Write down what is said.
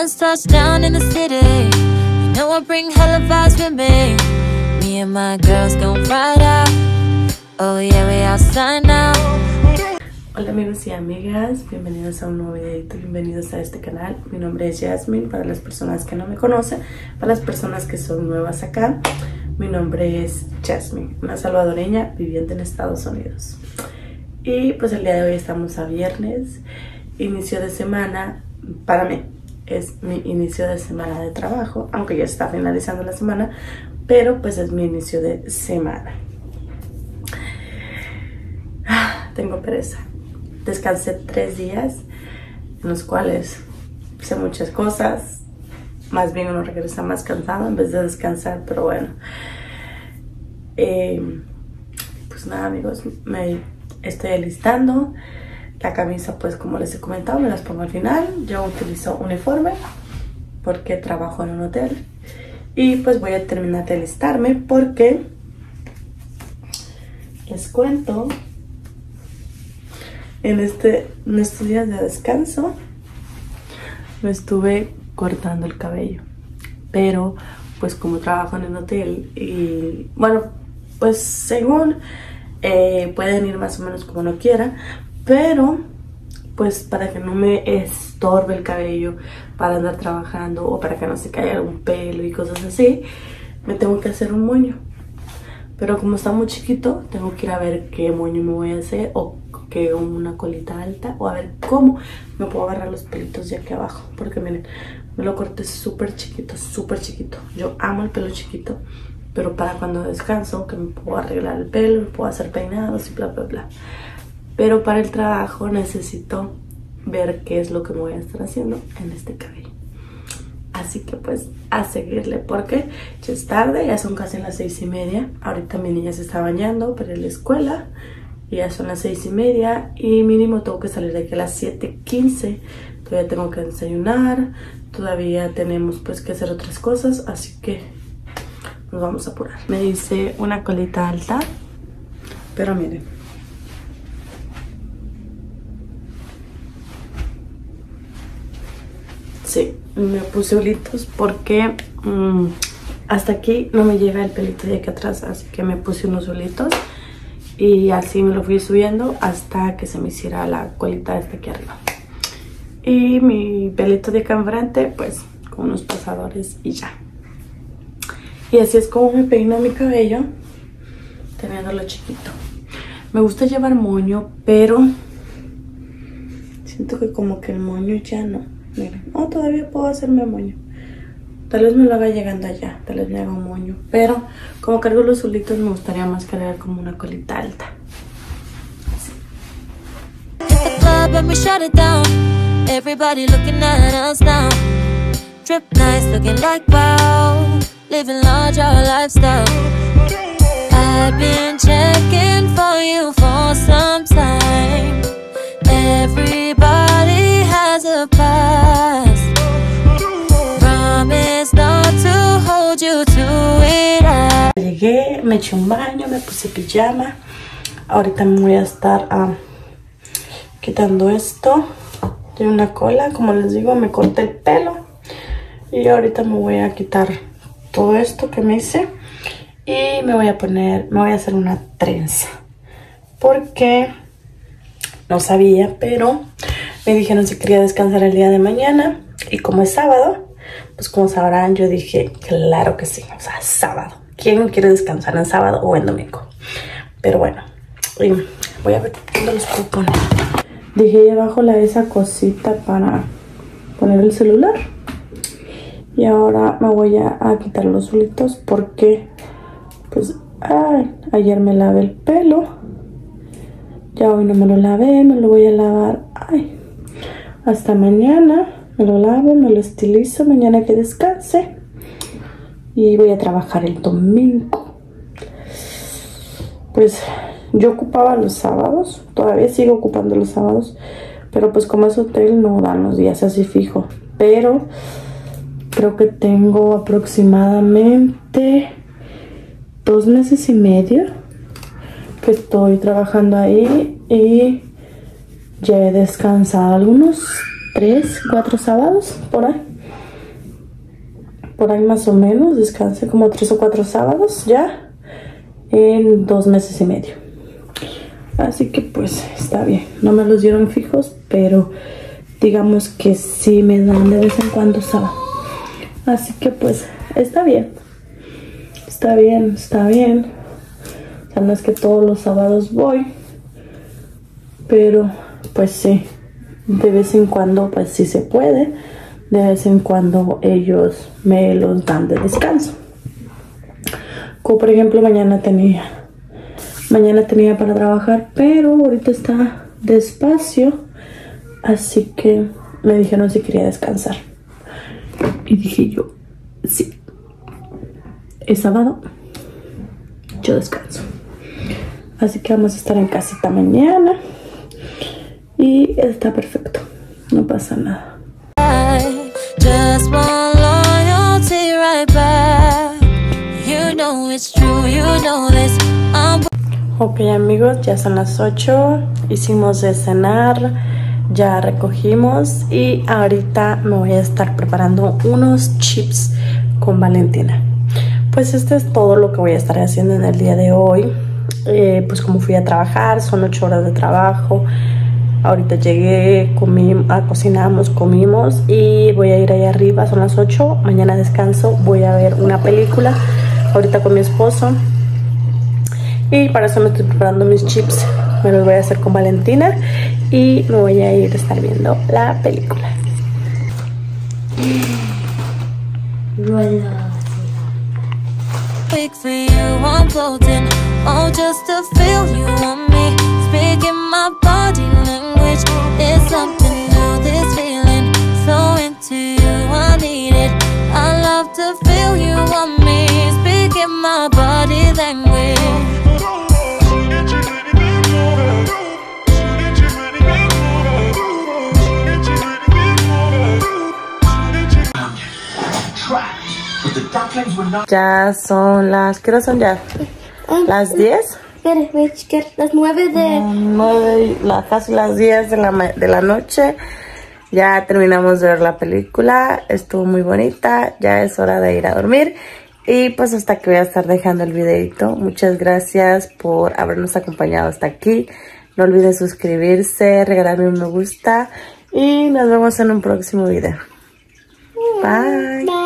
down in the city. You know I bring hella vibes with me. Me and my girls gon' ride out. Oh yeah, we outside now. Hola amigos y amigas, bienvenidos a un nuevo videito, bienvenidos a este canal. Mi nombre es Jasmine, para las personas que no me conocen, para las personas que son nuevas acá. Mi nombre es Jasmine, una salvadoreña viviente en Estados Unidos. Y pues el día de hoy estamos a viernes, inicio de semana, para mí es mi inicio de semana de trabajo, aunque ya está finalizando la semana, pero pues es mi inicio de semana. Ah, tengo pereza. Descansé tres días en los cuales hice muchas cosas. Más bien uno regresa más cansado en vez de descansar, pero bueno. Eh, pues nada amigos, me estoy alistando. La camisa, pues como les he comentado, me las pongo al final. Yo utilizo uniforme porque trabajo en un hotel. Y pues voy a terminar de alistarme porque les cuento en, este, días de descanso me estuve cortando el cabello. Pero pues como trabajo en un hotel y bueno, pues según eh, pueden ir más o menos como no quiera, pero pues para que no me estorbe el cabello para andar trabajando o para que no se caiga algún pelo y cosas así, me tengo que hacer un moño. Pero como está muy chiquito, tengo que ir a ver qué moño me voy a hacer o que una colita alta o a ver cómo me puedo agarrar los pelitos de aquí abajo. Porque miren, me lo corté súper chiquito, súper chiquito. Yo amo el pelo chiquito, pero para cuando descanso, que me puedo arreglar el pelo, me puedo hacer peinados y bla, bla, bla. Pero para el trabajo necesito ver qué es lo que me voy a estar haciendo en este cabello. Así que pues a seguirle porque ya es tarde, ya son casi las seis y media. Ahorita mi niña se está bañando para la escuela. Y ya son las seis y media y mínimo tengo que salir de aquí a las 7.15. Todavía tengo que desayunar, todavía tenemos pues que hacer otras cosas, así que nos vamos a apurar. Me hice una colita alta, pero miren. Sí, me puse olitos porque mmm, hasta aquí no me llega el pelito de aquí atrás, así que me puse unos olitos y así me lo fui subiendo hasta que se me hiciera la colita de aquí arriba. Y mi pelito de acá enfrente, pues con unos pasadores y ya. Y así es como me peino mi cabello, teniéndolo chiquito. Me gusta llevar moño, pero siento que como que el moño ya no. Miren, oh, todavía puedo hacerme moño. Tal vez me lo haga llegando allá, tal vez me haga un moño. Pero como cargo los solitos me gustaría más cargar como una colita alta. Everybody Llegué, me eché un baño, me puse pijama. Ahorita me voy a estar uh, quitando esto. Tiene una cola, como les digo, me corté el pelo. Y ahorita me voy a quitar todo esto que me hice. Y me voy a poner, me voy a hacer una trenza. Porque no sabía, pero me dijeron si quería descansar el día de mañana. Y como es sábado, pues como sabrán, yo dije, claro que sí, o sea, sábado. ¿Quién quiere descansar en sábado o en domingo? Pero bueno, voy a ver dónde los puedo poner. Dejé ahí abajo la, esa cosita para poner el celular. Y ahora me voy a, quitar los solitos porque, pues, ay, ayer me lavé el pelo ya hoy no me lo lavé, me lo voy a lavar. Ay, hasta mañana me lo lavo, me lo estilizo, mañana que descanse. Y voy a trabajar el domingo. Pues yo ocupaba los sábados, todavía sigo ocupando los sábados, pero pues como es hotel no dan los días así fijo. Pero creo que tengo aproximadamente dos meses y medio que estoy trabajando ahí y ya he descansado algunos 3, 4 sábados por ahí. por ahí más o menos. Descansé como tres o cuatro sábados ya en dos meses y medio. Así que pues está bien. No me los dieron fijos, pero digamos que sí me dan de vez en cuando sábado. Así que pues está bien. Está bien, está bien. O sea, no es que todos los sábados voy. Pero pues sí. De vez en cuando pues sí se puede. De vez en cuando ellos me los dan de descanso. Como por ejemplo mañana tenía. Mañana tenía para trabajar. Pero ahorita está despacio. Así que me dijeron si quería descansar. Y dije yo, sí. Es sábado. Yo descanso. Así que vamos a estar en casita mañana. Y está perfecto. No pasa nada. Ok amigos, ya son las 8. Hicimos de cenar. Ya recogimos. Y ahorita me voy a estar preparando unos chips con Valentina. Pues este es todo lo que voy a estar haciendo en el día de hoy. Eh, pues como fui a trabajar, son 8 horas de trabajo. Ahorita llegué, comí, ah, cocinamos, comimos y voy a ir ahí arriba, son las 8. Mañana descanso, voy a ver una película ahorita con mi esposo. Y para eso me estoy preparando mis chips. Me los voy a hacer con Valentina y me voy a ir a estar viendo la película. weak language. It's something new, this feeling. So into you, I need it. I love to feel you on me. Speaking my body language. But the ducklings were not. Ya son las... ¿Qué hora son ya? Ah, ¿Las 10? Las nueve de... 9, la, casi las 10 de la, de la noche. Ya terminamos de ver la película. Estuvo muy bonita. Ya es hora de ir a dormir. Y pues hasta que voy a estar dejando el videito. Muchas gracias por habernos acompañado hasta aquí. No olviden suscribirse, regalarme un me gusta. Y nos vemos en un próximo video. Bye. Bye.